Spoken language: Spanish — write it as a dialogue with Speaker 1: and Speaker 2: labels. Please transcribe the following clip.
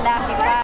Speaker 1: la